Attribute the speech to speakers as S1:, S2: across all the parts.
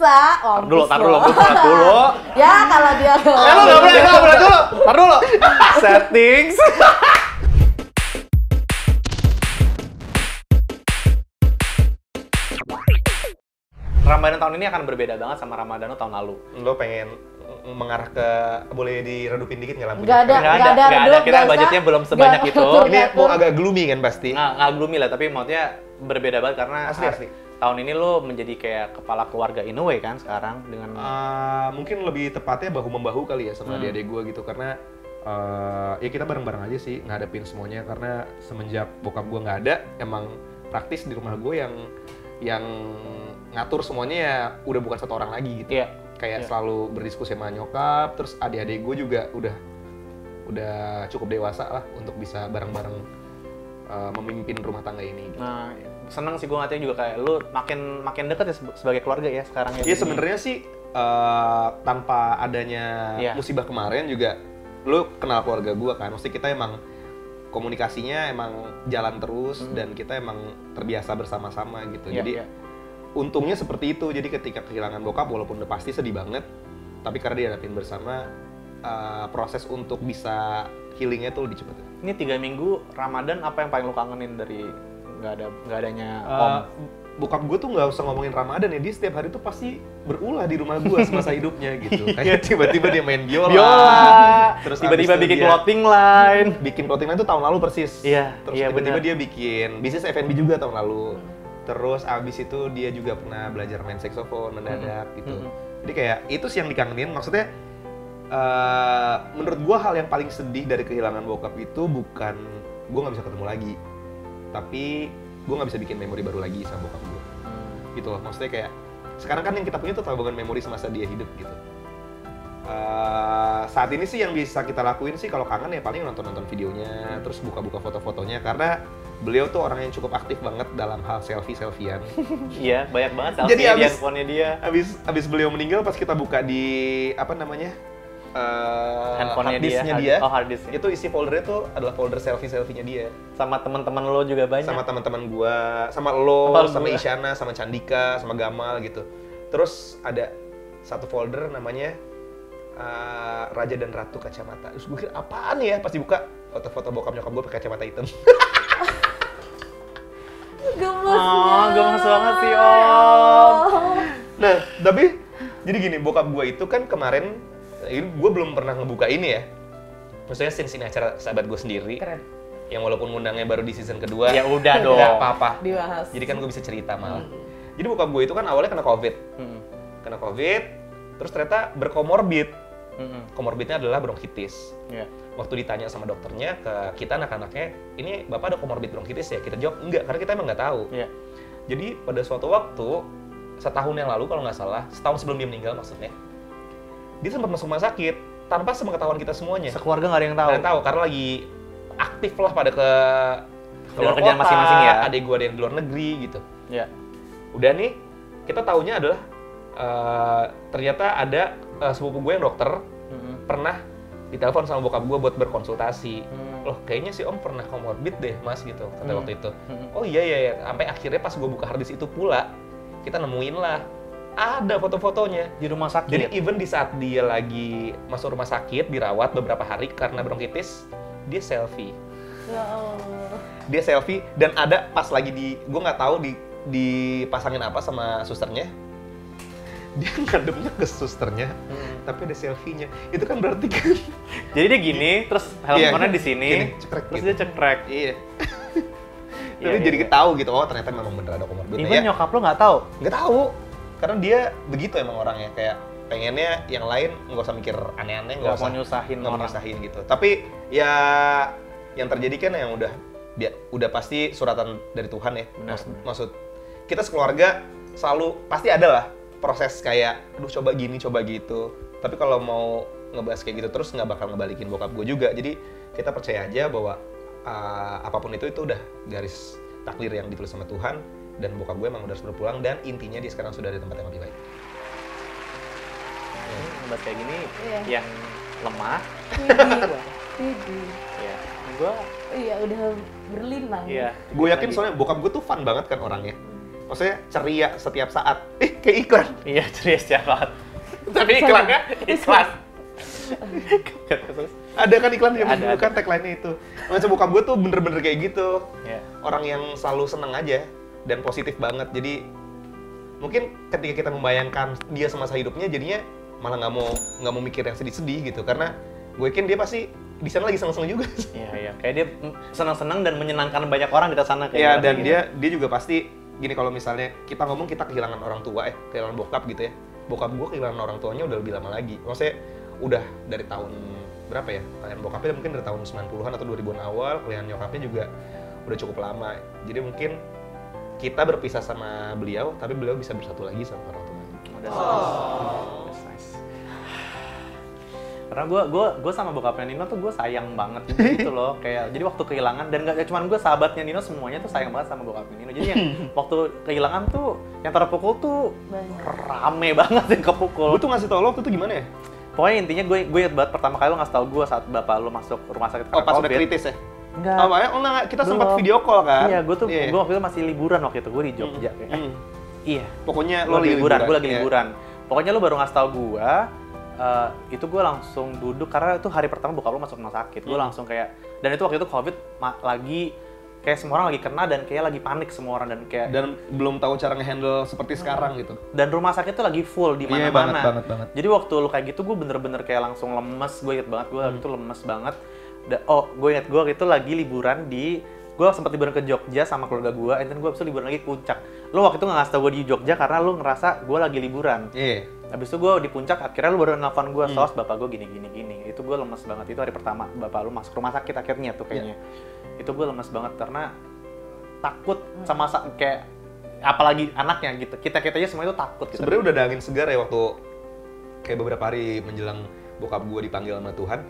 S1: Sa,
S2: Tar
S1: mampus
S2: dulu, tar dulu, tar dulu.
S1: ya kalau dia
S2: Eh, lu nggak boleh, nggak boleh dulu. Tar dulu. Settings. Ramadan tahun ini akan berbeda banget sama Ramadan tahun lalu.
S3: Lo pengen mengarah ke boleh diredupin dikit nggak lampunya?
S1: Nggak ada,
S2: Nggak
S1: nggak
S2: ada,
S1: ada,
S2: nggak ada. Kita budgetnya belum sebanyak itu.
S3: Ini mau agak gloomy kan pasti.
S2: Nggak, nggak gloomy lah, tapi maksudnya berbeda banget karena
S3: Asli, asli.
S2: Tahun ini lo menjadi kayak kepala keluarga in a way kan sekarang dengan
S3: Ah, mungkin lebih tepatnya bahu membahu kali ya sama
S2: Hmm.
S3: adik-adik gue gitu karena eh, ya kita bareng-bareng aja sih ngadepin semuanya karena semenjak bokap gue nggak ada emang praktis di rumah gue yang yang ngatur semuanya ya udah bukan satu orang lagi gitu
S2: Iya.
S3: kayak
S2: Iya.
S3: selalu berdiskusi sama nyokap terus adik-adik gue juga udah udah cukup dewasa lah untuk bisa bareng-bareng eh, memimpin rumah tangga ini gitu.
S2: Nah, seneng sih gue ngeliatnya juga kayak lu makin makin deket ya sebagai keluarga ya sekarang ya.
S3: Iya sebenarnya sih eh, tanpa adanya
S2: Iya.
S3: musibah kemarin juga lu kenal keluarga gua kan. Mesti kita emang komunikasinya emang jalan terus
S2: Hmm.
S3: dan kita emang terbiasa bersama-sama gitu.
S2: Iya,
S3: Jadi
S2: iya.
S3: untungnya seperti itu. Jadi ketika kehilangan bokap walaupun udah pasti sedih banget, tapi karena dihadapin bersama eh, proses untuk bisa healingnya tuh lebih cepet.
S2: Ini tiga minggu Ramadan apa yang paling lu kangenin dari nggak ada nggak adanya om?
S3: Eh, bokap gue tuh nggak usah ngomongin Ramadan ya, dia setiap hari tuh pasti berulah di rumah gue semasa hidupnya gitu. Kayak tiba-tiba dia main biola,
S2: Biola,
S3: terus
S2: tiba-tiba bikin
S3: dia
S2: clothing line.
S3: bikin clothing line tuh tahun lalu persis.
S2: Iya,
S3: Terus
S2: iya
S3: tiba-tiba
S2: benar.
S3: dia bikin bisnis F&B juga tahun lalu. Terus abis itu dia juga pernah belajar main saxophone mendadak gitu.
S2: Mhm.
S3: Jadi kayak itu sih yang dikangenin. Maksudnya eh, menurut gua hal yang paling sedih dari kehilangan bokap itu bukan gua nggak bisa ketemu lagi, tapi gua nggak bisa bikin memori baru lagi sama bokap gua. Gitu loh. Maksudnya kayak sekarang kan yang kita punya tuh tabungan memori semasa dia hidup gitu. Eh, saat ini sih yang bisa kita lakuin sih kalau kangen ya paling nonton-nonton videonya, terus buka-buka foto-fotonya karena beliau tuh orang yang cukup aktif banget dalam hal selfie-selfian.
S2: Iya, banyak banget selfie
S3: Jadi
S2: di
S3: abis-
S2: handphonenya dia.
S3: abis abis beliau meninggal pas kita buka di apa namanya eh
S2: Handphonenya
S3: hard disknya
S2: dia,
S3: dia,
S2: hard- oh, hard disk.
S3: itu isi foldernya tuh adalah folder selfie selfienya dia
S2: Sama teman-teman lo juga banyak.
S3: sama teman-teman gua sama lo
S2: Sama
S3: sama
S2: gua.
S3: Isyana sama Candika sama Gamal gitu terus ada satu folder namanya eh, Raja dan Ratu Kacamata terus gue kira apaan ya pas dibuka foto-foto bokap nyokap gue pakai kacamata hitam
S1: Gemes
S2: Oh, gemes banget sih, Om.
S1: Allah.
S3: Nah, tapi jadi gini, bokap gue itu kan kemarin, ini gue belum pernah ngebuka ini ya. Maksudnya scene sini acara sahabat gue sendiri,
S1: Keren.
S3: yang walaupun ngundangnya baru di season kedua.
S2: Ya udah dong.
S3: Nggak apa-apa.
S1: Dibahas.
S3: Jadi kan gue bisa cerita malah. Jadi bokap gue itu kan awalnya kena covid,
S2: Mm-mm.
S3: kena covid, terus ternyata berkomorbid.
S2: Mm-mm.
S3: Komorbidnya adalah bronkitis.
S2: Iya.
S3: Waktu ditanya sama dokternya ke kita anak-anaknya, ini bapak ada komorbid bronkitis ya? Kita jawab enggak, karena kita emang nggak tahu.
S2: Iya.
S3: Jadi pada suatu waktu setahun yang lalu kalau nggak salah, setahun sebelum dia meninggal maksudnya, dia sempat masuk rumah sakit tanpa sepengetahuan kita semuanya.
S2: Sekeluarga nggak ada yang tahu.
S3: Nggak ada yang tahu karena lagi aktif lah pada ke
S2: Dengan kerjaan masing-masing ya.
S3: Adik gue ada yang di luar negeri gitu.
S2: Iya.
S3: Udah nih, kita taunya adalah eh, ternyata ada eh, sepupu gue yang dokter
S2: Mm-mm.
S3: pernah ditelepon sama bokap gue buat berkonsultasi.
S2: Hmm.
S3: Loh, kayaknya si Om pernah komorbid deh, Mas gitu kata
S2: Hmm.
S3: waktu itu.
S2: Mm-mm.
S3: Oh iya iya iya, sampai akhirnya pas gue buka harddisk itu pula, kita nemuin lah ada foto-fotonya.
S2: Di rumah sakit.
S3: Jadi even di saat dia lagi masuk rumah sakit dirawat beberapa hari karena bronkitis, dia selfie.
S1: Ya Allah.
S3: Dia selfie dan ada pas lagi di, gue nggak tahu di dipasangin apa sama susternya. Dia ngadepnya ke susternya,
S2: Mm.
S3: tapi ada selfie-nya. Itu kan berarti kan
S2: Jadi dia gini, terus handphonenya
S3: Iya,
S2: di sini,
S3: gini, cekrek
S2: terus
S3: gitu.
S2: dia cekrek.
S3: iya. Tapi
S2: iya,
S3: jadi
S2: iya.
S3: ketahu gitu, oh ternyata memang bener ada komorbid. Nah,
S2: Even
S3: ya.
S2: nyokap lo nggak tahu.
S3: nggak tahu karena dia begitu emang orangnya kayak pengennya yang lain nggak usah mikir aneh-aneh
S2: Nggak mau
S3: usah
S2: nyusahin
S3: nggak mau nyusahin gitu. Tapi ya yang terjadi kan yang udah udah pasti suratan dari Tuhan ya.
S2: Benar,
S3: maksud,
S2: benar.
S3: maksud kita sekeluarga selalu pasti ada lah proses kayak aduh coba gini coba gitu. Tapi kalau mau ngebahas kayak gitu terus nggak bakal ngebalikin bokap gue juga. Jadi kita percaya aja bahwa uh, apa pun itu itu udah garis takdir yang ditulis sama Tuhan dan bokap gue emang udah harus berpulang dan intinya dia sekarang sudah di tempat yang lebih baik
S2: Ngebahas kayak gini,
S1: Iya.
S2: yang lemah,
S1: Widih. Widih.
S2: ya. Gua,
S1: Iya, udah berlinang.
S2: iya.
S3: gue yakin soalnya bokap gue tuh fun banget kan orangnya maksudnya ceria setiap saat. Eh, kayak iklan.
S2: Iya, ceria setiap saat. Tapi iklannya ikhlas. Terus,
S3: Ada kan iklan yang
S2: Ada,
S3: dulu kan tagline-nya itu. Macam bokap gue tuh bener-bener kayak gitu.
S2: ya.
S3: Orang yang selalu seneng aja dan positif banget. Jadi mungkin ketika kita membayangkan dia semasa hidupnya jadinya malah nggak mau nggak mau mikir yang sedih-sedih gitu karena gue yakin dia pasti di sana lagi seneng-seneng juga.
S2: Iya, iya. Kayak dia senang-senang dan menyenangkan banyak orang di sana kayak
S3: Iya
S2: gitu.
S3: dan dia dia juga pasti gini kalau misalnya kita ngomong kita kehilangan orang tua eh kehilangan bokap gitu ya bokap gue kehilangan orang tuanya udah lebih lama lagi maksudnya udah dari tahun berapa ya kalian bokapnya mungkin dari tahun 90-an atau 2000-an awal kalian nyokapnya juga udah cukup lama jadi mungkin kita berpisah sama beliau tapi beliau bisa bersatu lagi sama orang tuanya
S2: Udah That's nice. Karena gue gua, gua sama bokapnya Nino tuh gue sayang banget gitu loh. Kayak jadi waktu kehilangan dan gak cuma gue sahabatnya Nino semuanya tuh sayang banget sama bokapnya Nino. Jadi yang waktu kehilangan tuh yang terpukul tuh
S1: Banyak.
S2: rame banget yang kepukul.
S3: gue tuh ngasih tau lo waktu itu gimana ya
S2: Pokoknya intinya gue gue inget banget pertama kali lo ngasih tau gue saat bapak lo masuk rumah sakit
S3: oh
S2: karena
S3: pas udah
S2: COVID.
S3: kritis ya
S2: Enggak.
S3: oh, makanya- oh enggak, kita sempat video call kan
S2: Iya, gue tuh
S3: Iya.
S2: gue waktu itu masih liburan waktu itu gue di Jogja. kayak. Eh,
S3: Hmm.
S2: iya.
S3: pokoknya
S2: lo lagi liburan, gue lagi
S3: iya.
S2: liburan. Pokoknya lo baru ngasih tau gue, eh, itu gue langsung duduk karena itu hari pertama bokap lo masuk rumah sakit. Gue
S3: Hmm.
S2: langsung kayak, dan itu waktu itu covid lagi kayak semua orang lagi kena dan kayak lagi panik semua orang dan kayak dan,
S3: dan belum tahu cara ngehandle seperti sekarang gitu
S2: rumah sakit tuh lagi full di
S3: Iya,
S2: mana-mana.
S3: banget, banget, banget.
S2: Jadi waktu lo kayak gitu gue bener-bener kayak langsung lemes, gue inget banget gue
S3: Hmm.
S2: itu lemes banget. Oh, gue inget gue waktu itu lagi liburan di gue sempat liburan ke Jogja sama keluarga gue, and then gue abis itu liburan lagi ke puncak. Lo waktu itu nggak ngasih tau gue di Jogja karena lo ngerasa gue lagi liburan.
S3: iya
S2: Habis itu gue di puncak, akhirnya lu baru nelfon gue,
S3: Hmm.
S2: sos bapak gue gini gini gini. Itu gue lemes banget. Itu hari pertama bapak lu masuk rumah sakit akhirnya tuh kayaknya. Itu gue lemes banget karena takut sama sa- kayak apalagi anaknya gitu. Kita kita aja semua itu takut. Gitu.
S3: sebenarnya udah ada angin segar ya waktu kayak beberapa hari menjelang bokap gue dipanggil sama Tuhan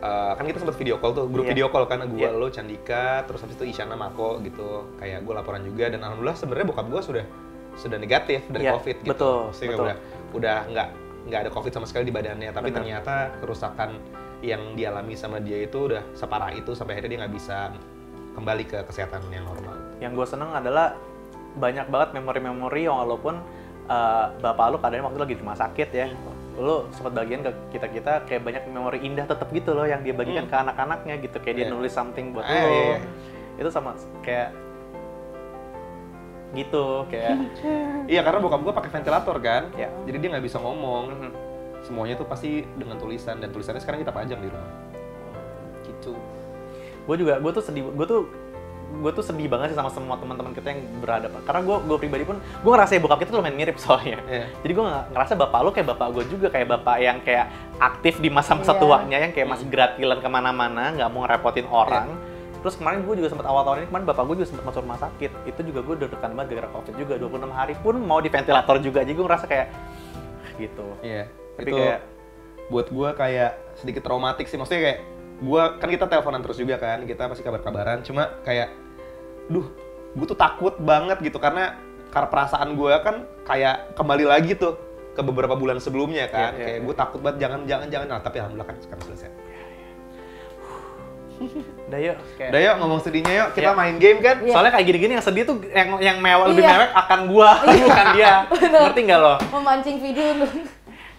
S3: Eh, kan kita sempat video call tuh grup
S2: Iya.
S3: video call kan gue
S2: Iya.
S3: lo Candika terus habis itu Isyana Mako gitu kayak gue laporan juga dan alhamdulillah sebenarnya bokap gue sudah sudah negatif dari
S2: Iya,
S3: covid gitu
S2: betul,
S3: Maksudnya
S2: betul.
S3: udah udah nggak nggak ada covid sama sekali di badannya tapi
S2: Benar.
S3: ternyata kerusakan yang dialami sama dia itu udah separah itu sampai akhirnya dia nggak bisa kembali ke kesehatan yang normal
S2: Yang gue seneng adalah banyak banget memori-memori yang walaupun eh, bapak lu keadaannya waktu lagi di rumah sakit ya. Lu sempat bagian ke kita-kita kayak banyak memori indah tetap gitu loh yang dia bagikan
S3: Hmm.
S2: ke anak-anaknya gitu. Kayak dia
S3: Iya.
S2: nulis something buat
S3: Ah, iya, iya.
S2: Itu sama kayak gitu kayak
S3: iya karena bokap gue pakai ventilator kan
S2: ya
S3: jadi dia nggak bisa ngomong
S2: Mhm.
S3: semuanya tuh pasti dengan tulisan dan tulisannya sekarang kita pajang di rumah gitu
S2: gue juga gue tuh sedih gue tuh gue tuh sedih banget sih sama semua teman-teman kita yang berhadapan karena gue gue pribadi pun gue ngerasa ya bokap kita tuh lumayan mirip soalnya.
S3: Iya.
S2: jadi gue ngerasa bapak lu kayak bapak gue juga kayak bapak yang kayak aktif di masa-masa
S1: Iya.
S2: tuanya yang kayak masih gratilan ke mana-mana nggak mau ngerepotin orang. Terus kemarin gue juga sempat awal tahun ini kemarin bapak gue juga sempat masuk rumah sakit. Itu juga gue deg-degan banget gara-gara covid juga. 26 hari pun mau di ventilator juga. Jadi gue ngerasa kayak gitu.
S3: Iya.
S2: Tapi
S3: itu
S2: kayak
S3: buat gue kayak sedikit traumatik sih. Maksudnya kayak gue kan kita teleponan terus juga kan kita pasti kabar-kabaran cuma kayak duh gue tuh takut banget gitu karena karena perasaan gue kan kayak kembali lagi tuh ke beberapa bulan sebelumnya kan
S2: Iya, iya,
S3: kayak
S2: iya.
S3: gue takut banget jangan jangan jangan nah, tapi alhamdulillah kan sekarang selesai
S2: udah yuk kayak
S3: udah yuk ngomong sedihnya yuk kita
S2: Iya.
S3: main game kan
S1: Iya.
S2: Soalnya kayak gini-gini yang sedih tuh yang yang mewah lebih
S1: Iya.
S2: mewah akan gua, bukan dia. Ngerti nggak lo?
S1: Memancing video lu.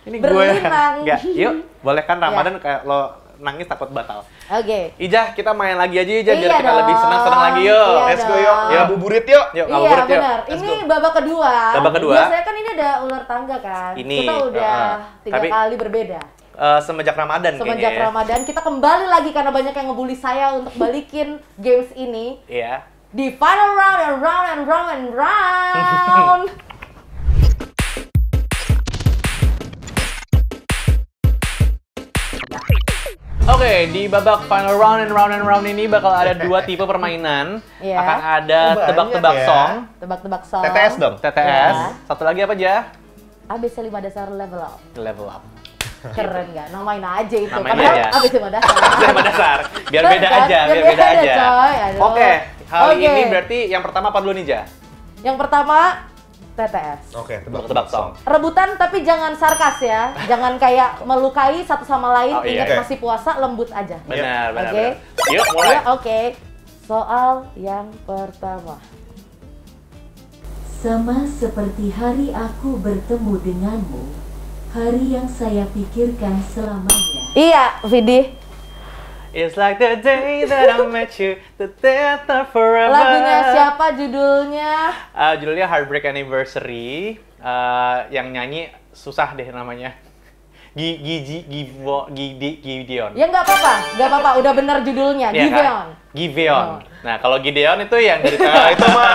S2: Ini gue.
S1: Berlinang.
S2: Nggak, yuk, boleh kan
S1: Iya.
S2: Ramadan kayak lo nangis takut batal.
S1: Oke.
S2: Ijah, kita main lagi aja Ijah biar
S1: Iya
S2: kita lebih
S1: dong.
S2: senang-senang lagi yuk.
S1: Iya
S3: let's go yuk ya buburit yuk
S2: Yuk,
S1: iya
S2: ngabuburit yuk.
S1: benar. Ini babak kedua.
S2: Babak kedua.
S1: Biasanya kan ini ada ular tangga kan.
S2: Ini,
S1: Kita udah
S2: uh-uh.
S1: tiga
S2: Tapi-
S1: kali berbeda.
S2: Eh, semenjak Ramadan
S1: Semenjak
S2: kayaknya. ya.
S1: Ramadan kita kembali lagi karena banyak yang ngebully saya untuk balikin games ini
S2: Iya.
S1: di final round and round and round and round.
S2: Oke, di babak final round and round and round ini bakal ada dua tipe permainan.
S1: Iya.
S2: Akan ada
S3: Oh,
S2: tebak-tebak
S3: ya.
S2: song,
S1: Tebak-tebak song.
S3: TTS dong
S2: TTS.
S1: Iya.
S2: Satu lagi apa aja?
S1: ABC 5 dasar level up.
S2: Level up.
S1: Keren nggak? Namain aja itu.
S2: Namain
S1: Padahal
S2: aja.
S1: ABC 5 dasar.
S2: Sama dasar. Biar beda
S1: kan?
S2: aja, biar beda aja.
S1: coy. Aduh.
S2: Oke, kali
S1: Oke.
S2: ini berarti yang pertama apa dulu nih, Ja?
S1: Yang pertama TTS.
S3: oke
S2: Tebak-tebak song.
S1: Rebutan tapi jangan sarkas ya. jangan kayak melukai satu sama lain.
S2: Oh, iya.
S1: Ingat
S3: Oke.
S1: masih puasa, lembut aja.
S2: Benar, benar,
S1: Oke.
S2: benar. Yuk, mulai.
S1: Ya, oke. Soal yang pertama.
S4: Sama seperti hari aku bertemu denganmu, hari yang saya pikirkan selamanya.
S1: Iya, Vidi.
S2: It's like the day that I met you, the day that forever.
S1: Lagunya siapa judulnya?
S2: Uh, judulnya Heartbreak Anniversary. Uh, yang nyanyi susah deh namanya. Gi Gigi Givo Gidi Gideon.
S1: Ya nggak apa-apa, nggak apa-apa. Udah bener judulnya.
S2: Iya
S1: Giveon.
S2: kan? Giveon.
S1: Oh.
S2: Nah, kalau Gideon itu yang dari
S3: Nah, itu mah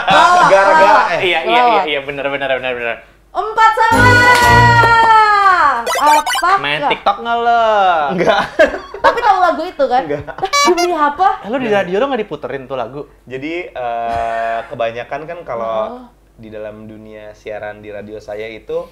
S3: gara-gara eh.
S2: Iya, iya, iya, iya, bener, bener, bener, bener.
S1: Empat sama. Apa?
S2: Main TikTok nggak lo?
S3: Enggak.
S1: Tapi tahu lagu itu kan?
S3: Enggak.
S1: Demi apa?
S2: Eh, lo di radio lo nggak diputerin tuh lagu?
S3: Jadi eh, kebanyakan kan kalau
S1: Oh.
S3: di dalam dunia siaran di radio saya itu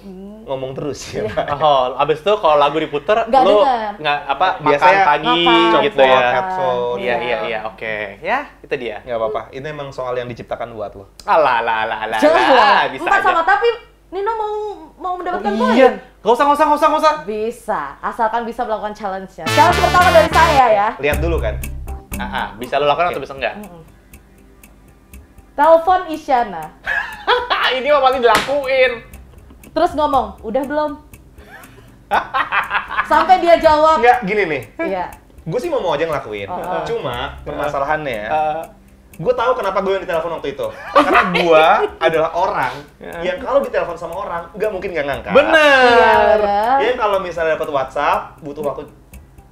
S3: ngomong terus ya. Pak.
S2: Oh, abis itu kalau lagu diputer,
S1: Nggak
S2: lo nggak apa
S3: Biasanya
S2: makan pagi
S1: makan.
S2: gitu
S3: Copot
S2: ya?
S3: headphone.
S2: Iya, iya, iya, oke. Ya, itu dia.
S3: Nggak apa-apa. Itu emang soal yang diciptakan buat lo.
S2: Alah, alah, alah, alah,
S1: Jelas lah.
S2: bisa
S1: Empat
S2: aja.
S1: sama. Tapi Nino mau mau mendapatkan
S2: Oh,
S1: poin.
S2: iya, nggak usah, nggak usah, nggak usah, nggak usah.
S1: Bisa, asalkan bisa melakukan challenge-nya. Challenge pertama dari saya ya.
S3: Lihat dulu kan.
S2: Ah, ah, bisa lo lakukan atau bisa enggak?
S1: Telepon Isyana.
S2: Ini mah pasti dilakuin.
S1: Terus ngomong, udah belum? Sampai dia jawab,
S3: Enggak, gini nih.
S1: iya.
S3: Gue sih mau mau aja ngelakuin.
S1: Oh, oh.
S3: Cuma permasalahannya ya. Gue tahu kenapa gue yang ditelepon waktu itu. Karena gue adalah orang
S2: Ya.
S3: yang kalau ditelepon sama orang nggak mungkin nggak ngangkat.
S1: Iya,
S2: bener.
S1: bener.
S3: Ya kalau misalnya dapat WhatsApp butuh waktu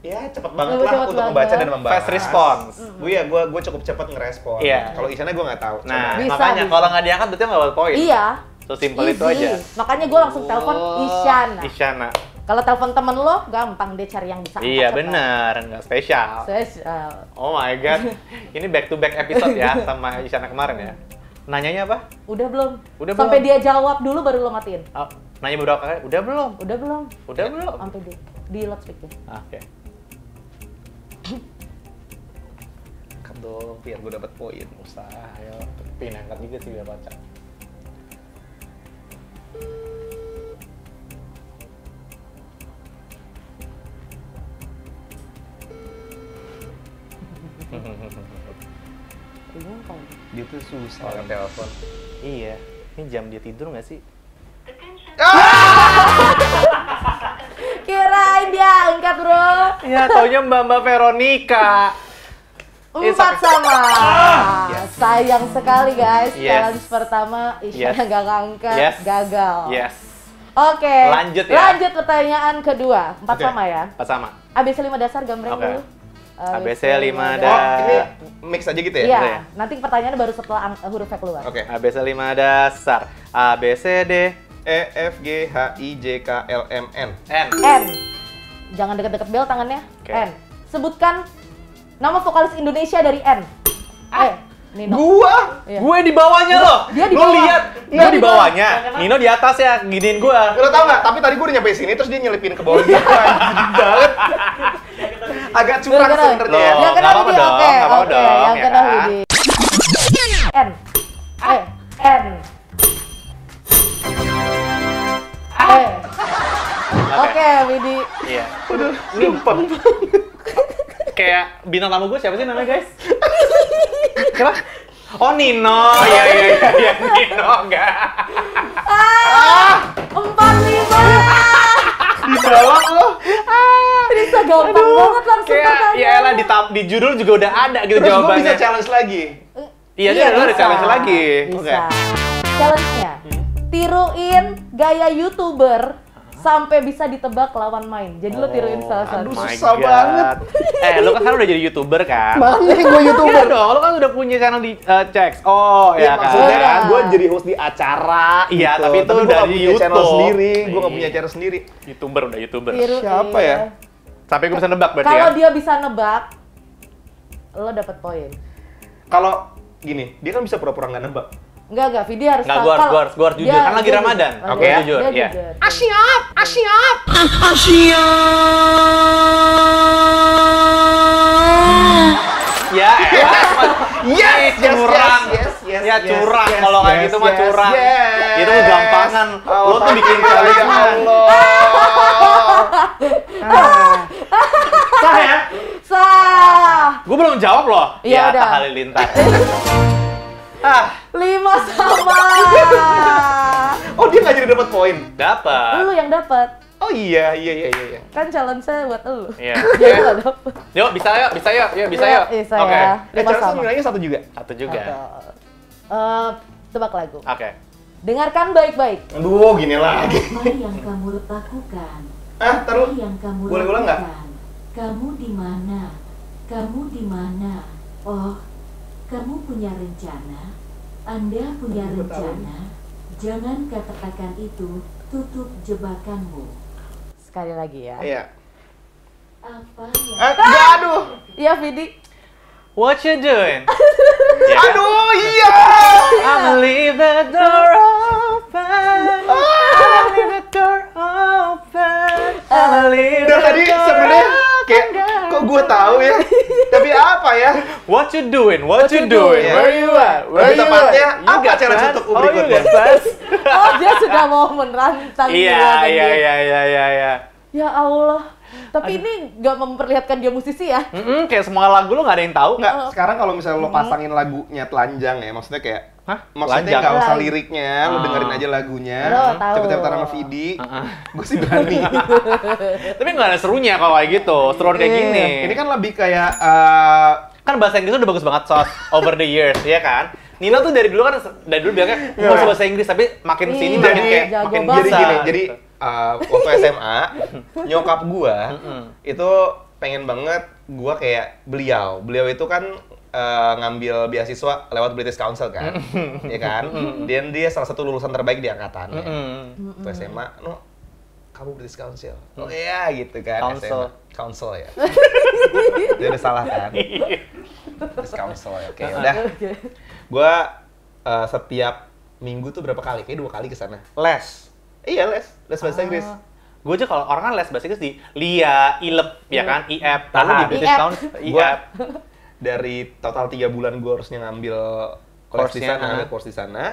S3: ya cepet banget
S1: Cepet
S3: lah untuk
S1: banget.
S3: membaca dan membahas.
S2: Fast response.
S3: Gue ya gue gue cukup cepet ngerespon.
S2: Iya.
S3: Kalau Isyana gue nggak tahu.
S2: Nah,
S1: Bisa,
S2: makanya kalau nggak diangkat berarti nggak dapat poin.
S1: Iya.
S2: Sesimpel itu aja.
S1: Makanya gue langsung telepon
S2: Oh,
S1: Isyana.
S2: Isyana.
S1: Kalau telepon temen lo, gampang deh cari yang bisa.
S2: Iya bener, nggak spesial.
S1: Spesial.
S2: Oh my god, ini back to back episode ya sama Isyana kemarin ya. Nanyanya apa?
S1: Udah belum?
S2: Udah
S1: Sampai
S2: belum?
S1: dia jawab dulu baru lo matiin.
S2: Oh, nanya beberapa kali, udah belum?
S1: Udah belum?
S2: Udah belum?
S1: Sampai di di loudspeaker.
S2: Ah, Oke.
S3: Angkat dong biar gue dapet poin.
S2: Usaha, ayo. Pin angkat juga sih biar baca.
S1: Bingung kan?
S3: Dia tuh susah
S2: Oh,
S3: kan telepon.
S2: iya, ini jam dia tidur nggak sih?
S1: Kirain dia angkat bro.
S2: Ya, taunya Mbak Mbak Veronica.
S1: Empat sama.
S2: Yes.
S1: Sayang sekali guys.
S2: Yes.
S1: Challenge pertama Isyana
S2: Yes.
S1: nggak ngangkat,
S2: Yes.
S1: gagal.
S2: Yes.
S1: Oke.
S2: Lanjut ya.
S1: Lanjut pertanyaan kedua. Empat
S3: Oke.
S1: sama ya.
S2: Pas sama.
S1: ABC 5 dasar gambreng
S2: Oke.
S1: dulu.
S2: ABC lima
S3: Oh,
S2: dasar.
S3: ini mix aja gitu ya?
S1: Iya,
S2: Gitu ya?
S1: nanti pertanyaannya baru setelah ang- hurufnya keluar.
S3: Oke.
S2: ABC 5 dasar. A, B, C, D,
S3: E F G H I J K L M N.
S2: N.
S1: N. Jangan deket-deket bel tangannya.
S2: Oke.
S1: N. Sebutkan nama vokalis Indonesia dari N. Eh, Nino.
S3: Gua.
S1: Iya.
S2: Gue di bawahnya loh.
S1: Dia di
S2: Lo
S1: bawah.
S2: lihat,
S1: Dia
S2: gue
S1: di
S2: bawahnya. Nino di atas ya, giniin gue.
S3: Lo tau nggak? Tapi tadi gue udah nyampe sini terus dia nyelipin ke bawah gitu. Banget. Agak curang sebenarnya. ya.
S1: Yang kena Widi,
S2: dong,
S1: oke,
S2: nggak apa-apa
S1: oke,
S2: dong,
S1: yang
S2: ya
S1: kena? Widi. N. Eh, N. Eh. Oke, Widi.
S2: Iya. Ini kayak bintang tamu gue siapa sih namanya guys? Siapa? Oh Nino, iya iya iya, iya. Nino enggak.
S1: Ah, empat lima.
S3: Di bawah lo.
S1: Gampang banget langsung
S2: Kayak
S1: pertanyaan.
S2: ya elah di, di judul juga udah ada gitu
S3: Terus gue
S2: jawabannya.
S3: bisa challenge lagi.
S2: Iya, dia ada
S1: bisa.
S2: challenge lagi.
S1: Bisa.
S3: Oke.
S1: Challenge-nya. Tiruin gaya YouTuber sampai bisa ditebak lawan main. Jadi lo tiruin salah
S3: aduh,
S1: satu.
S2: Oh my
S3: Susah
S2: God.
S3: banget.
S2: Eh, lu kan sekarang udah jadi youtuber kan?
S3: Mana gue
S2: Iya dong, lu kan udah punya channel di uh, Cex. Oh,
S3: Iya
S2: ya kan?
S3: maksudnya
S1: Iya.
S3: gue jadi host di acara
S2: Iya,
S3: gitu.
S2: tapi itu
S3: nggak
S2: di
S3: punya channel
S2: YouTube.
S3: sendiri, gue gak
S2: Iya.
S3: punya channel sendiri.
S2: Youtuber udah youtuber.
S1: Tiruin.
S3: Siapa ya?
S2: Sampai gue bisa nebak berarti
S1: Kalau
S2: ya?
S1: dia bisa nebak, lo dapet poin.
S3: Kalau gini, dia kan bisa pura-pura nggak nebak.
S1: Enggak, enggak, Vidi harus
S2: Nggak,
S1: tahu.
S2: gua harus- gua harus- gua harus jujur.
S1: dia-
S2: Kan lagi
S1: dia
S2: Ramadan.
S1: jujur.
S2: Oke,
S1: Dia
S2: jujur, iya.
S1: jujur.
S2: Asyap, asyap. Ya, elah.
S3: Yes,
S2: Eh, curang.
S3: yes, yes,
S2: ya
S3: yes,
S2: curang
S3: yes,
S2: kalau kayak
S3: yes,
S2: gitu mah
S3: yes,
S2: curang.
S3: yes.
S2: Itu mah gampangan. Lo tuh bikin
S3: ya
S2: challenge
S3: Allah.
S2: Sah ya?
S1: Sah.
S2: Gue belum jawab loh.
S1: Iya,
S2: ya. Atta Halilintar. ah,
S1: Lima sama.
S3: jadi dapat poin.
S2: Dapat.
S1: Lu yang dapat.
S3: Oh iya, iya, iya, iya. iya.
S1: Kan challenge saya buat lu.
S2: Iya.
S1: Dia nggak dapat.
S2: Yuk, bisa yuk, bisa yuk, yuk, bisa
S1: Iya,
S2: yuk.
S1: bisa
S2: Oke.
S1: ya.
S3: Eh,
S1: Lima
S3: Charles
S1: sama.
S3: nilainya satu juga.
S2: Satu juga.
S1: Oke. Eh, tebak lagu.
S2: Oke.
S1: Dengarkan baik-baik.
S3: Aduh, gini lagi.
S4: Apa yang kamu lakukan?
S3: Ah, taruh.
S4: Apa yang kamu
S3: Boleh ulang nggak?
S4: Kamu di mana? Kamu di mana? Oh, kamu punya rencana? Anda punya
S3: Aku tahu.
S4: rencana? Jangan katakan itu. Tutup jebakanmu.
S1: Sekali lagi ya.
S3: Iya.
S4: Apa yang
S3: Eh, aduh.
S1: Iya, Vidi.
S2: What you doing? Ya.
S3: Aduh, iya.
S2: I'ma leave the door open. I'ma leave the door open. I'ma leave the
S3: tadi
S2: door
S3: sebenarnya kayak
S2: open.
S3: kok gue tahu ya. Tapi apa ya?
S2: What you doing? What, you
S1: you
S2: doing?
S3: doing?
S2: Where you at? Where
S3: Lebih
S2: you
S3: tepatnya,
S2: at? You
S3: apa
S2: plans?
S3: untuk
S2: Oh, you
S3: berikutnya?
S1: Oh, dia sudah mau
S2: Iya,
S1: tadi.
S2: iya, iya, iya, iya, iya.
S1: Ya Allah. Tapi ini nggak memperlihatkan dia musisi ya.
S2: Mm-mm, kayak semua lagu lu gak ada yang tahu.
S3: Enggak, sekarang kalau misalnya lo pasangin lagunya telanjang ya, maksudnya kayak
S2: Hah?
S3: Maksudnya
S2: Telanjang?
S3: nggak usah liriknya, lo
S2: Ah.
S3: dengerin aja lagunya.
S1: Lo.
S3: Cepet-cepet sama Vidi.
S2: Heeh.
S3: Gue sih berani.
S2: Tapi gak ada serunya kalau kayak gitu. Seruan kayak
S1: Iya.
S2: gini.
S3: Ini kan lebih kayak eh,
S2: kan bahasa Inggris udah bagus banget sos over the years, ya kan? Nino tuh dari dulu kan dari dulu bilangnya gue bisa bahasa Inggris tapi makin sini makin kayak makin
S3: jadi
S2: bisa.
S3: gini,
S2: gitu.
S3: jadi eh, waktu SMA nyokap gua itu pengen banget gua kayak beliau. Beliau itu kan eh, ngambil beasiswa lewat British Council kan, ya kan? Dan dia salah satu lulusan terbaik di angkatannya.
S2: Mm-mm.
S3: Waktu SMA, no, kamu British Council. Oh iya gitu kan,
S2: Council.
S3: SMA. Council ya. Dia udah salah kan? British Council ya. Oke, udah.
S1: Oke.
S3: Gua eh, setiap minggu tuh berapa kali? Kayak dua kali ke sana.
S2: les.
S3: Iya, les. Les bahasa
S2: Ah.
S3: Inggris.
S2: Gue aja kalau orang kan les bahasa Inggris di LIA, ILEP, ya kan, IEP, lalu di. British
S1: IEP.
S2: Council,
S3: Gua
S2: IEP.
S3: dari total tiga bulan gua harusnya ngambil course di sana,
S2: ah.
S3: ngambil course di sana.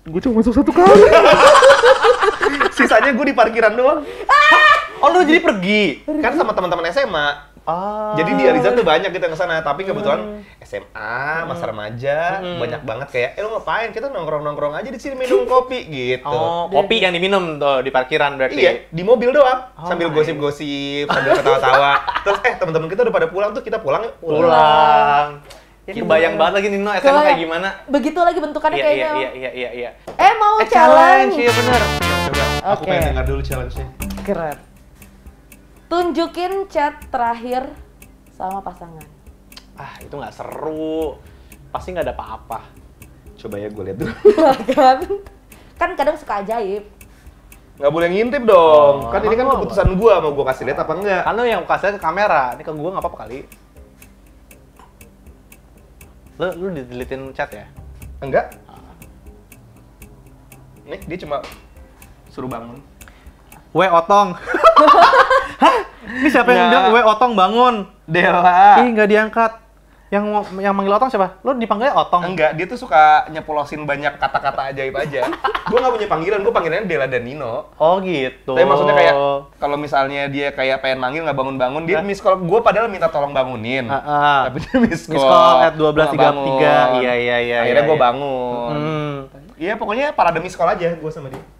S3: Gue cuma masuk satu kali. Sisanya gue di parkiran doang.
S2: Oh lu jadi pergi?
S3: Kan sama teman-teman SMA.
S2: Oh.
S3: Jadi di Arizal tuh banyak kita ke sana, tapi kebetulan SMA, masa remaja,
S2: Hmm.
S3: banyak banget kayak, eh lo ngapain? Kita nongkrong-nongkrong aja di sini minum kopi gitu.
S2: Oh, kopi yang diminum tuh di parkiran berarti.
S3: Iya, di mobil doang,
S2: Oh
S3: sambil gosip-gosip, sambil ketawa-tawa. Terus eh teman-teman kita udah pada pulang tuh, kita pulang yuk.
S2: Pulang. Ya,
S1: Gimana?
S2: kebayang banget lagi Nino SMA kayak gimana.
S1: Begitu lagi bentukannya
S2: Iya,
S1: kayaknya.
S2: iya, iya, iya, iya, iya.
S1: Eh mau
S2: Eh,
S1: challenge.
S2: iya bener.
S3: Coba, aku
S1: Oke.
S3: pengen dengar dulu challenge-nya.
S1: Keren. Tunjukin chat terakhir sama pasangan.
S2: Ah, itu nggak seru. Pasti nggak ada apa-apa.
S3: Coba ya gue lihat dulu.
S1: kan? Kan kadang suka ajaib.
S3: Nggak boleh ngintip dong.
S2: Oh,
S3: kan ini kan keputusan gua mau gua kasih lihat apa enggak.
S2: Kan lu yang kasih ke kamera, ini ke gua nggak apa-apa kali. Lu, lu di-deletein chat ya?
S3: Enggak. Nih, dia cuma suruh bangun.
S2: We otong. Hah? Ini siapa yang bilang we otong bangun?
S3: Dela.
S2: Ih, nggak diangkat. Yang yang manggil otong siapa? Lu dipanggilnya otong.
S3: Enggak, dia tuh suka nyepolosin banyak kata-kata ajaib aja. gua nggak punya panggilan, gua panggilannya Dela dan Nino.
S2: Oh gitu.
S3: Tapi maksudnya kayak kalau misalnya dia kayak pengen manggil nggak bangun-bangun, dia miss call gua padahal minta tolong bangunin.
S2: Ah, ah.
S3: Tapi dia miss call.
S2: Miss call at
S3: Nggak
S2: 12.33.
S3: bangun.
S2: Iya, iya, iya,
S3: Akhirnya
S2: iya,
S3: gua
S2: iya.
S3: bangun.
S2: Hmm.
S3: Iya, pokoknya parade miss call aja gua sama dia.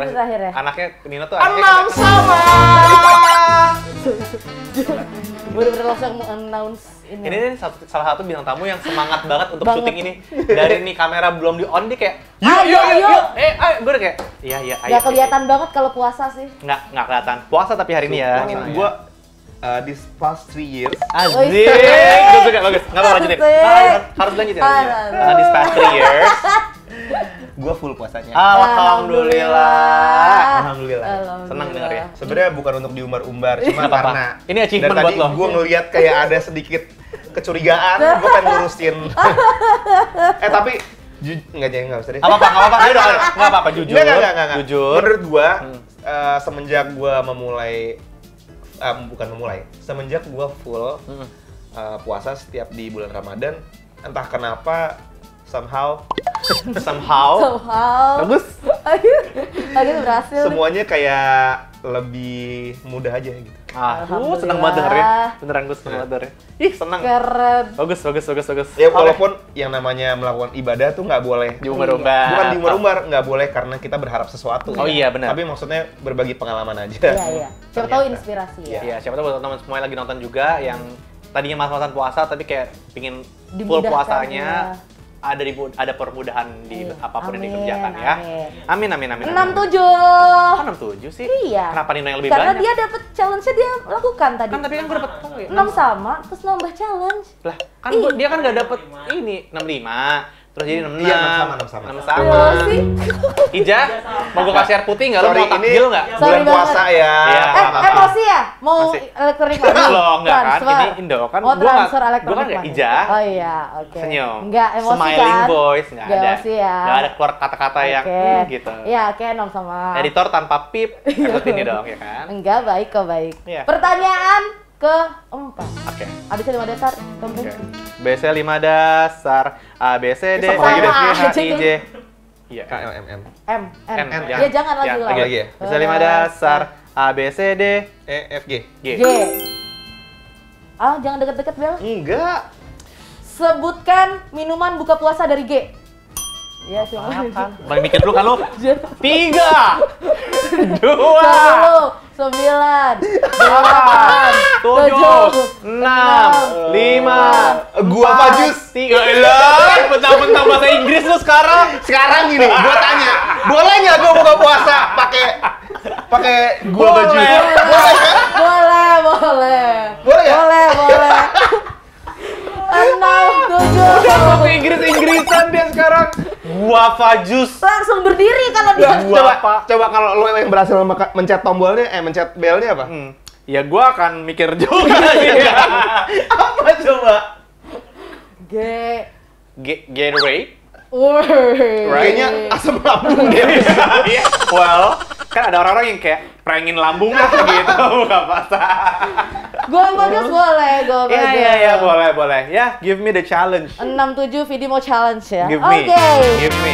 S1: Itu terakhir ya?
S2: anaknya Nino tuh anaknya
S3: Enam sama.
S1: Bener-bener langsung announce ini.
S2: Ini nih satu- salah satu bintang tamu yang semangat banget untuk
S1: Banget.
S2: syuting ini. Dari nih kamera belum di on dia kayak,
S1: Ayo, ayo.
S2: eh, ayo, gue udah kayak, iya, iya, ayo.
S1: Gak kelihatan banget kalau puasa sih.
S2: Nggak, nggak kelihatan. Puasa tapi hari ini ya.
S3: Gua uh, this past three years
S2: Asik, gue suka, bagus. Nggak apa lanjutin. Harus, harus lanjutin. Uh, this past three years,
S3: gua full puasanya.
S2: Alhamdulillah.
S3: Alhamdulillah.
S2: Senang denger ya.
S3: Sebenarnya bukan untuk diumbar-umbar, cuma
S2: Nggak apa-apa.
S3: karena
S2: Ini achievement
S3: dari tadi
S2: buat lo.
S3: Gue ngeliat kayak ada sedikit kecurigaan, gue pengen lurusin. eh tapi nggak jadi nggak usah deh.
S2: Apa apa, nggak apa, ayo. nggak apa, apa, jujur,
S3: Nggak, nggak, nggak,
S2: jujur.
S3: Menurut
S2: Hmm.
S3: eh, semenjak gua memulai, eh, bukan memulai, semenjak gua full
S2: Hmm.
S3: eh, puasa setiap di bulan Ramadan, entah kenapa somehow
S2: Somehow,
S1: Somehow.
S2: bagus.
S1: Akhirnya berhasil.
S3: Semuanya kayak lebih mudah aja gitu.
S2: Ah, uh, seneng banget dengernya. Beneran gue seneng banget dengernya. Ih, seneng.
S1: Keren.
S2: Bagus, bagus, bagus, bagus.
S3: Ya
S2: Oke.
S3: walaupun yang namanya melakukan ibadah tuh nggak boleh
S2: diumbar-umbar.
S3: bukan diumbar-umbar nggak boleh karena kita berharap sesuatu.
S2: Oh iya, benar.
S3: Tapi maksudnya berbagi pengalaman aja.
S1: Iya, iya. Siapa tahu inspirasi ya.
S2: Iya, siapa tahu buat teman-teman semua yang lagi nonton juga yang tadinya mas-masan puasa tapi kayak pingin full puasanya
S1: ya.
S2: Ada di ada permudahan di
S1: Iya.
S2: apa pun yang
S1: Amin,
S2: dikerjakan ya.
S1: amin.
S2: Amin amin amin.
S1: Enam
S2: amin.
S1: tujuh.
S2: Kok enam tujuh sih?
S1: Iya.
S2: Kenapa Nino yang lebih
S1: Karena
S2: banyak?
S1: dia dapat challenge-nya dia lakukan tadi.
S2: kan tapi kan gue dapet oh, iya.
S1: enam sama, terus nambah challenge.
S2: lah kan gua- dia kan nggak dapet ini 65 terus jadi 66
S3: Iya, sama, enam sama.
S2: enam
S1: Iya
S2: sama
S1: sih.
S2: Ija mau gue kasih air putih nggak lo mau
S3: ini
S2: takjil nggak
S1: Sorry
S3: bulan puasa ya.
S2: Iya.
S1: Eh,
S3: maaf.
S1: emosi ya? Mau
S2: Masih.
S1: elektronik money?
S2: Loh, enggak kan? Ini Indo kan.
S1: Mau
S2: Gua nggak-
S1: transfer
S2: gua
S1: elektronik
S2: kan nggak
S1: money.
S2: Ija.
S1: Oh iya, oke.
S2: senyum
S1: Enggak emosi
S2: smiling
S1: kan?
S2: voice nggak
S1: Nggak
S2: ada
S1: emosi ya.
S2: nggak ada keluar kata-kata yang
S1: Oke.
S2: hmm, gitu
S1: Iya, oke nom sama.
S2: editor tanpa pip seperti ini dong ya kan
S1: Enggak baik kok baik.
S2: Iya.
S1: Pertanyaan keempat.
S2: oke
S1: Abisnya lima dasar. Keempat.
S2: Oke. BC 5 dasar A B C D E F G H I. J Iya.
S3: KLMN.
S1: M, M.
S2: M,
S1: Ya,
S2: jangan.
S1: jangan lagi
S2: Ya,
S1: lah.
S3: lagi lagi ya?
S2: BC 5 dasar A B C D
S3: E F G.
S2: G.
S1: G. Ah, jangan deket-deket Bel.
S3: Enggak.
S1: Sebutkan minuman buka puasa dari G. Ya, cuma.
S2: Bang mikir dulu kan lo. Tiga, dua,
S1: Sepuluh, sembilan, delapan,
S2: tujuh, enam, lima,
S3: Gua
S2: empat,
S3: Fajus.
S2: tiga. Elah, bentang-bentang bahasa Inggris lu sekarang.
S3: Sekarang gini, gua tanya, boleh nggak gua buka puasa pakai pakai gua
S2: Boleh.
S3: baju? Boleh kan?
S1: boleh, boleh.
S3: Boleh ya?
S1: Boleh, boleh. Enam, tujuh.
S2: Bahasa Inggris sekarang. Guava juice.
S1: Langsung berdiri kalau dia.
S2: Gua
S3: coba,
S2: apa?
S3: coba kalau lo yang berhasil mencet tombolnya, eh mencet belnya apa?
S2: Hmm. Ya gua akan mikir juga sih.
S3: Apa coba?
S1: G.
S2: Ge- Gatorade.
S1: Woi.
S3: Kayaknya asam lambung dia.
S2: Iya. well, kan ada orang-orang yang kayak prengin lambung lah gitu, buka puasa.
S1: Gua bagus boleh, gua bagus.
S2: Iya iya iya boleh boleh. Ya, give me the challenge.
S1: Enam tujuh Vidi mau challenge ya.
S2: Give
S1: Oke.
S2: me. Give me.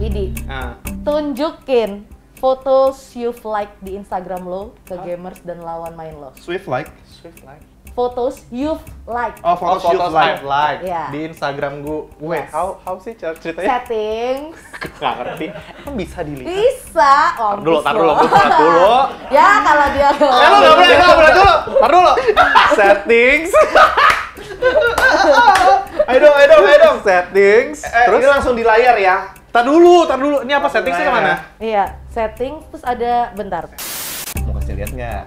S1: Vidi,
S2: Ah.
S1: tunjukin foto you've like di Instagram lo ke gamers dan lawan main lo.
S3: Swift like.
S2: Swift like.
S1: Fotos you've like.
S3: Oh, foto shoot like.
S2: I've like
S1: Iya.
S2: di Instagram gue. Wait,
S1: Yes.
S2: how how sih cer- ceritanya?
S1: Settings
S2: Nggak ngerti. Emang bisa dilihat?
S1: bisa. Oh,
S2: Tar dulu, tar dulu, gue sholat dulu.
S1: ya kalau dia
S2: Eh, lu nggak boleh, nggak boleh dulu. Tar dulu. Settings.
S3: Ayo dong, ayo dong, ayo dong.
S2: Settings.
S3: Eh,
S2: Terus
S3: ini langsung di layar ya.
S2: tar dulu, tar dulu. Ini apa settingsnya ke mana?
S1: Iya, setting terus ada bentar.
S3: Mau kasih lihat nggak?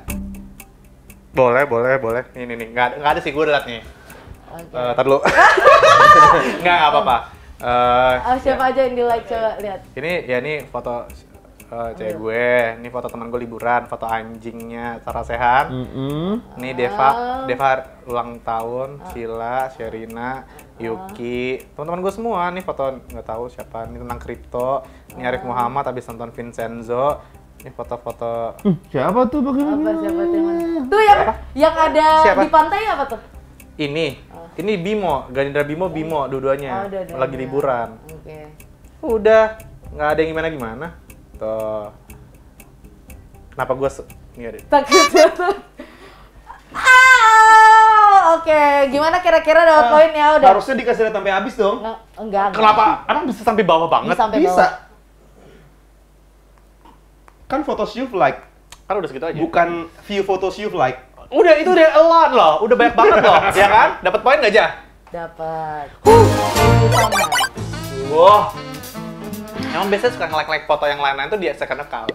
S2: Boleh, boleh, boleh. Ini nih, nggak ada, nggak ada sih gue liat nih.
S1: Oke.
S2: Eh, tar dulu. Nggak, nggak apa-apa. Eh,
S1: Ah, siapa aja yang di like coba lihat.
S2: Ini ya ini foto eh, cewek gue, ini foto teman gue liburan, foto anjingnya Sarah Sehan. Ini Deva,
S1: Ah.
S2: Deva ulang tahun, Sila, Sherina, Yuki, teman-teman gue semua. Nih foto nggak tahu siapa. Ini tentang kripto. Ini Arif Muhammad habis nonton Vincenzo. Ini foto-foto.
S3: Siapa tuh pakai
S1: Apa siapa tuh yang mana? Tuh yang yang ada
S2: Siapa?
S1: di pantai apa tuh?
S2: Ini, ini Bimo, Ganindra Bimo, Bimo, dua-duanya
S1: Oh, dua-duanya.
S2: lagi liburan.
S1: Oke.
S2: Udah, nggak ada yang gimana-gimana. Tuh. Kenapa gue se- ini ada.
S1: Takut jatuh. Ah, oke. Gimana kira-kira dapat poin ya udah?
S3: Harusnya dikasih lihat sampai habis dong.
S1: Nggak, enggak. enggak.
S2: Kenapa? Emang bisa sampai bawah banget?
S1: Bisa sampai
S3: Bisa.
S1: bawah.
S3: Kan foto you've like,
S2: Kan udah segitu aja.
S3: bukan view fotos you've like.
S2: Udah, itu udah a lot loh. Udah banyak banget loh. ya kan? Dapat poin nggak, aja?
S1: Dapat.
S2: Wah. Emang biasanya suka nge-like-like foto yang lain-lain tuh di second account.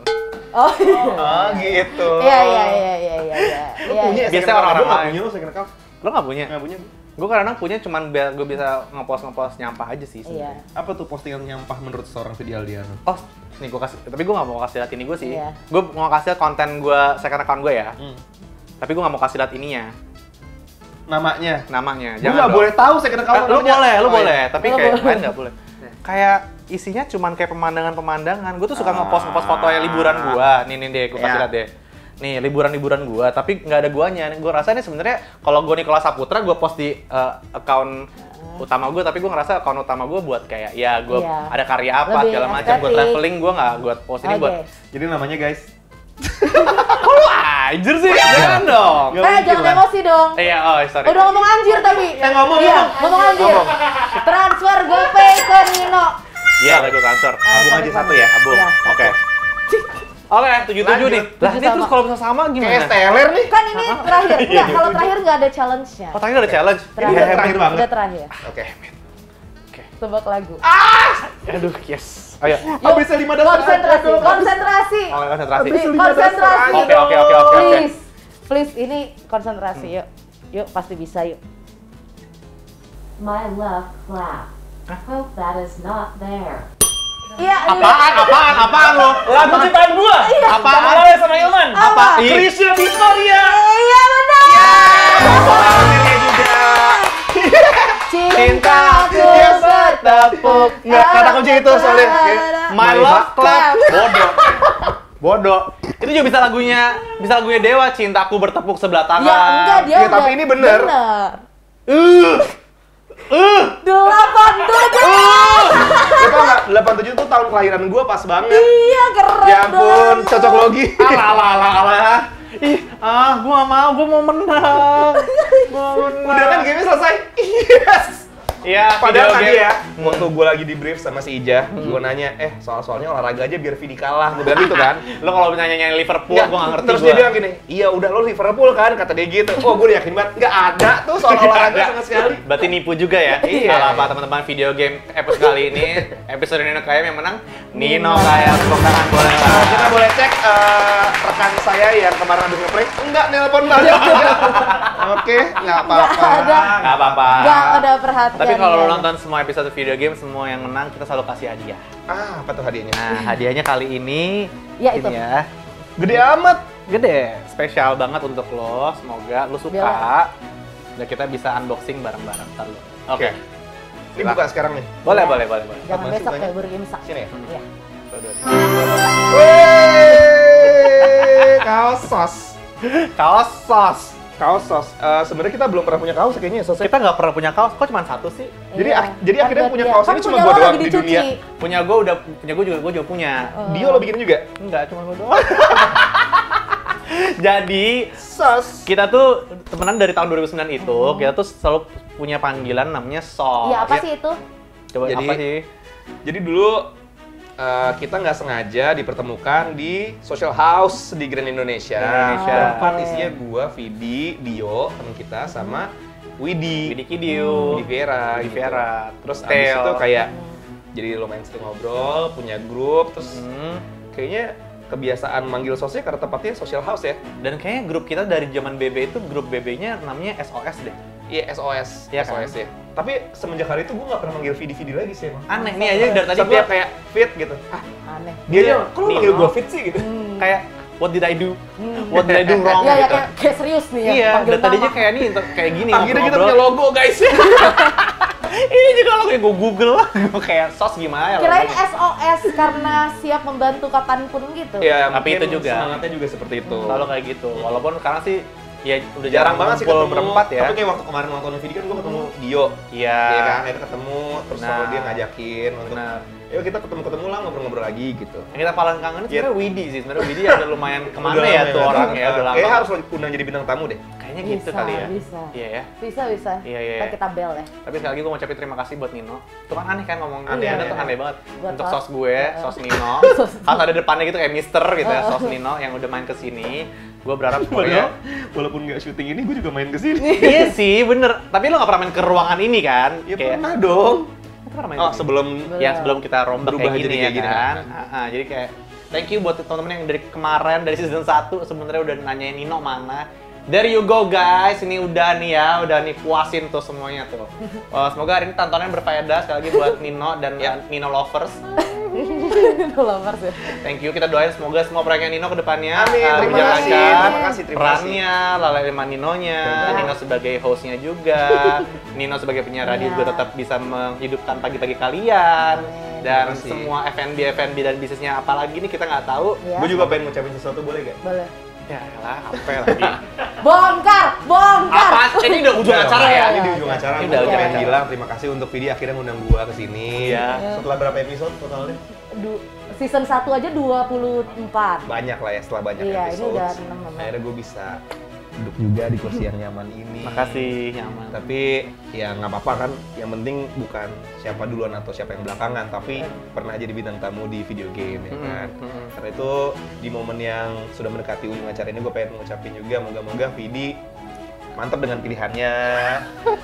S1: Oh iya.
S3: Oh gitu.
S1: Iya iya iya iya iya iya. Iya,
S3: punya
S1: iya.
S2: Biasanya orang-orang lain.
S3: punya lu second account.
S2: Lo nggak punya?
S3: Nggak punya.
S2: Gue kadang punya cuman biar gue bisa ngepost-ngepost nyampah aja sih
S1: Iya.
S3: Apa tuh postingan nyampah menurut seorang Vidi Aldiano?
S2: Oh, nih gue kasih, tapi gue nggak mau kasih lihat ini gue sih.
S1: Iya.
S2: Gue mau kasih lihat konten gue second account gue ya.
S3: Hmm.
S2: Tapi gue nggak mau kasih lihat ininya,
S3: Namanya.
S2: namanya.
S3: Gua nggak
S2: dong.
S3: boleh tahu second
S2: Eh,
S3: account.
S2: lu boleh, lu
S3: Oh, iya.
S2: boleh, tapi
S1: Lu
S2: kayak
S1: boleh.
S2: lain nggak boleh. Kayak isinya cuman kayak pemandangan-pemandangan. Gue tuh suka
S3: Ah.
S2: ngepost ngepost foto yang liburan gua. Nih nih deh, gue kasih
S3: Ya.
S2: lihat deh. Nih liburan-liburan gua tapi nggak ada guanya gue rasa ini sebenarnya kalau gue Nikola Saputra gue post di eh, account utama gue tapi gue ngerasa account utama gue buat kayak ya gue
S1: Iya.
S2: ada karya apa
S1: Lebih
S2: segala macam gue
S1: estetik.
S2: traveling gue nggak gue post ini
S1: Oke.
S2: buat
S3: Jadi namanya guys.
S2: kok lu anjir sih jangan dong
S1: Eh, jangan
S3: lah.
S1: emosi dong.
S2: iya oh sorry
S1: Udah ngomong anjir tapi.
S3: Eh, ngomong,
S1: Iya,
S3: ngomong.
S1: ngomong anjir.
S3: Ngomong.
S1: Transfer GoPay ke Nino.
S2: iya udah gue transfer
S3: Abung aja satu ya,
S2: abung
S1: Iya,
S2: oke oke tujuh tujuh
S3: Lanjut.
S2: nih lah ini terus kalau bisa sama
S3: Kayak
S2: gimana
S3: steler nih.
S1: Kan ini terakhir. Enggak, kalau terakhir nggak ada challenge-nya.
S2: oh tadi ada challenge
S1: Terakhir.
S3: udah terakhir banget.
S1: Udah terakhir.
S3: Oke.
S1: Tebak lagu.
S2: aduh yes ayo
S3: Oh, bisa lima dasar.
S1: Konsentrasi, konsentrasi.
S2: oh konsentrasi
S1: konsentrasi.
S2: Oke, oke, oke, oke, oke.
S1: Please, please ini konsentrasi yuk. Yuk pasti bisa yuk.
S4: My love clap. Hope that is not there.
S1: Iya, ini-
S2: apaan apaan apaan lo
S5: Lagu ciptaan gua.
S1: Iya.
S2: Apaan?
S5: Sama Lale sama Ilman.
S1: Apa?
S2: Ih.
S5: Krisya Victoria.
S1: Iya benar.
S3: Ini juga.
S1: Cintaku
S2: Yes.
S1: bertepuk.
S3: Nggak, kata kunci itu soalnya.
S2: My Love Club bodoh bodoh itu juga bisa lagunya bisa lagunya Dewa cintaku bertepuk sebelah tangan
S1: Ya enggak dia
S3: Iya, tapi ini bener.
S1: Bener.
S2: uh
S1: Delapan tujuh.
S3: Lo tau nggak? 87 tuh tahun kelahiran gua pas banget.
S1: Iya keren.
S3: Ya ampun,
S1: dong.
S3: cocok logi.
S2: ala ala ala ala ih ah gua nggak mau gua mau menang gua mau menang
S3: Udah kan game selesai. Yes.
S2: Iya,
S3: Padahal tadi ya, waktu gue lagi di brief sama si Ija, gue nanya, eh soal-soalnya olahraga aja biar Vidi kalah, gue bilang gitu kan.
S2: Lo kalau nanya-nyanyi Liverpool, gua nggak ngerti
S3: Terus
S2: gua.
S3: dia bilang gini, iya udah lo Liverpool kan, kata dia gitu. Oh gue yakin banget, nggak ada tuh soal olahraga sama sekali.
S2: Berarti nipu juga ya?
S3: Iya.
S2: Kalau apa teman-teman video game episode kali ini, episode Nino Kayam yang menang, Nino Kayam tepuk tangan boleh lah.
S3: Nah, kita boleh cek eh, rekan saya yang kemarin habis ngeprank, enggak nelpon balik. Oke, nggak apa-apa.
S1: Nggak ada.
S2: Nggak apa-apa.
S1: Nggak ada perhatian.
S2: Tapi kalau lo
S1: ya.
S2: nonton semua episode video game, semua yang menang kita selalu kasih hadiah.
S3: Ah, apa tuh hadiahnya?
S2: Nah, hadiahnya kali ini
S1: Ya,
S2: ini
S1: itu.
S2: ya.
S3: Gede amat.
S2: Gede, spesial banget untuk lo. Semoga lo suka.
S1: Bella.
S2: Dan kita bisa unboxing bareng-bareng.
S3: Oke.
S2: Oke.
S3: Ini buka sekarang nih.
S2: Boleh, boleh, boleh, boleh.
S1: Jangan
S3: Masih
S1: besok kayak baru imsak.
S3: Sini ya?
S1: Iya.
S3: Kaos sos.
S2: Kaos sos.
S3: Kaos sos. Eh, Sebenarnya kita belum pernah punya kaos kayaknya ya, sos.
S2: Kita nggak pernah punya kaos, kok cuma satu sih?
S3: Jadi
S1: Iya.
S3: ak- jadi akhirnya
S1: buat
S3: punya
S1: dia.
S3: kaos
S1: Kan
S3: ini cuma
S1: lo
S3: doang di
S1: dicuci.
S3: dunia.
S2: Punya gue udah, punya gue juga, gue juga punya.
S1: Oh.
S3: Dio lo bikin juga?
S2: Enggak, cuma gue doang. Jadi
S3: Sos.
S2: kita tuh temenan dari tahun 2009 itu, kita tuh selalu punya panggilan namanya sos.
S1: Iya apa
S3: ya.
S1: sih itu?
S2: Coba
S3: Jadi-
S2: apa sih?
S3: Jadi dulu eh, kita nggak sengaja dipertemukan di social house di Grand Indonesia.
S2: Indonesia.
S3: Tempat isinya gua, Vidi, Dio, teman kita sama Widi.
S2: Widi Kidio.
S3: Widi Vera.
S2: Widi
S3: gitu.
S2: Vera.
S3: Terus
S2: Tel.
S3: abis itu kayak jadi lumayan sering ngobrol, punya grup, terus
S2: Hmm.
S3: kayaknya kebiasaan manggil sosnya karena tempatnya social house ya.
S2: Dan kayaknya grup kita dari zaman BB itu grup BB-nya namanya SOS deh.
S3: Iya SOS,
S2: Iya kan?
S3: SOS ya. Tapi semenjak hari itu gue nggak pernah manggil Vidi Vidi lagi sih emang.
S2: Aneh nih aja dari tadi gue
S3: kayak fit gitu. Ah,
S1: Aneh.
S3: dia
S2: Iya,
S3: aja, kok lu manggil gue fit sih gitu?
S1: Hmm.
S2: kayak what did I do? What did I do wrong
S1: Iya, ya,
S2: gitu.
S1: kayak, kayak serius nih ya.
S2: Iya,
S1: panggil
S2: dan tadinya kayak nih kayak gini
S3: Akhirnya kita punya logo guys.
S2: Ini juga lo kayak gue Google lah, gue kayak sos gimana ya
S1: Kirain. SOS karena siap membantu kapan pun gitu.
S3: Iya,
S2: Tapi itu juga.
S3: Semangatnya juga seperti itu.
S2: Selalu kayak gitu. Walaupun sekarang sih ya udah
S3: jarang banget sih ketemu
S2: berempat ya.
S3: Tapi kayak waktu kemarin nonton video kan gue ketemu Dio.
S2: Iya.
S3: Iya kan, akhirnya ketemu terus
S2: Nah.
S3: dia ngajakin untuk
S2: Benar.
S3: yuk kita ketemu-ketemu lah ngobrol-ngobrol lagi gitu.
S2: Yang kita paling kangen
S3: Iya.
S2: sebenarnya Widi sih. Sebenarnya Widi ada lumayan ke mana
S3: Udah
S2: ya tuh
S3: nggak
S2: orang ya, udah lama.
S3: Kayaknya harus undang jadi bintang tamu deh.
S2: Kayaknya
S1: bisa,
S2: gitu kali ya.
S1: Bisa.
S2: Iya ya.
S1: Bisa, bisa.
S2: Iya, iya.
S1: Ntar kita bel ya.
S2: Tapi sekali lagi gue mau ucapin terima kasih buat Nino. Itu kan aneh kan ngomong
S3: Aneh,
S2: Nino
S3: aneh,
S2: tuh
S3: aneh.
S2: banget.
S1: Buat
S2: Untuk
S1: sos.
S2: gue, sos Nino. Harus ada depannya gitu kayak Mister gitu ya, sos Nino yang udah main ke sini. Gue berharap pokoknya
S3: walaupun nggak syuting ini gue juga main ke sini.
S2: Iya sih, bener. Tapi lo gak pernah main ke ruangan ini kan?
S3: ya
S2: Kayak-
S3: pernah dong.
S2: Pernah main
S3: Oh, sebelum
S2: yang sebelum kita rombak
S3: Berubah
S2: kayak
S3: jadi
S2: gini
S3: kayak
S2: ya
S3: gini,
S2: kan.
S3: kan?
S2: Ah, ah, jadi kayak thank you buat teman-teman yang dari kemarin dari season 1 sebenarnya udah nanyain Nino mana. There you go guys, ini udah nih ya, udah nih puasin tuh semuanya tuh. Oh, semoga hari ini tontonan berfaedah sekali lagi buat Nino dan
S3: Ya.
S2: uh, Nino lovers.
S1: Itu lovers ya.
S2: Thank you, kita doain semoga semua proyeknya Nino ke depannya
S3: Amin,
S2: uh,
S3: terima kasih, terima kasih, terima
S2: perannya, Lala Lima Ninonya,
S3: Benar.
S2: Nino sebagai hostnya juga, Nino sebagai penyiar radio
S1: Iya.
S2: juga tetap bisa menghidupkan pagi-pagi kalian,
S1: Amin.
S2: dan
S3: Terima kasih.
S2: semua F&B F&B dan bisnisnya apalagi nih kita nggak tahu.
S1: Ya.
S3: Gue juga pengen ngucapin sesuatu boleh gak?
S1: Boleh.
S2: Ya lah, apa lagi?
S1: Bongkar, bongkar.
S5: Apa? Ini udah ujung
S3: Udah,
S5: acara
S3: Iya,
S5: ya?
S3: Ini di ujung acara.
S2: Ini udah ujung acara.
S3: bilang terima kasih untuk Vidi akhirnya ngundang gua ke sini.
S2: Iya.
S3: Setelah berapa episode totalnya?
S1: Du- season 1 aja 24.
S3: Banyak lah ya setelah banyak
S1: Iya, ini
S3: episode.
S1: udah enam memang.
S3: Akhirnya gue bisa duduk juga di kursi yang nyaman ini.
S2: Makasih, nyaman.
S3: Tapi ya nggak apa-apa kan. Yang penting bukan siapa duluan atau siapa yang belakangan, tapi pernah jadi bintang tamu di video game ya
S2: Mm-mm,
S3: kan.
S2: mm-mm.
S3: Karena itu di momen yang sudah mendekati ujung acara ini gue pengen ngucapin juga moga-moga Vidi mantap dengan pilihannya.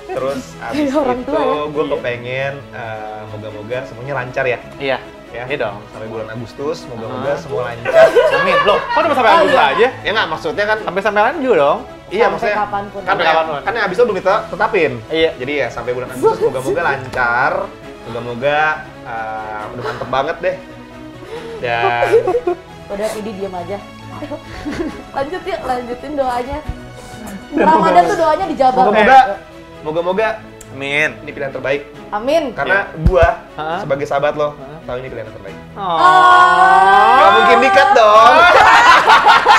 S3: Terus abis itu
S1: ya.
S3: gue kepengen eh, moga-moga semuanya lancar ya.
S2: Iya,
S3: Ya.
S2: Iya dong.
S3: Sampai bulan Agustus, moga-moga
S2: Ah.
S3: semua lancar.
S2: Amin. Loh, kok udah sampai
S1: Oh,
S2: Agustus
S1: iya.
S2: aja?
S3: ya nggak maksudnya kan
S2: Sampai sampai lain juga dong.
S3: Iya
S1: Sampai
S3: maksudnya
S1: kapan pun.
S3: kan,
S2: Sampai
S3: ya,
S2: kapan pun.
S3: kan yang abis itu belum kita tetapin.
S2: Iya.
S3: Jadi ya sampai bulan Agustus moga-moga lancar, moga-moga uh, udah mantep banget deh. Dan
S1: Udah Vidi diam aja. Lanjut yuk, lanjutin doanya. Ramadan tuh doanya dijawab.
S3: moga-moga, moga-moga
S2: Amin.
S3: ini pilihan terbaik.
S1: Amin.
S3: Karena gua
S2: Hah?
S3: sebagai sahabat lo? Tahu ini kalian terbaik.
S2: Oh.
S3: Gak mungkin dikat dong.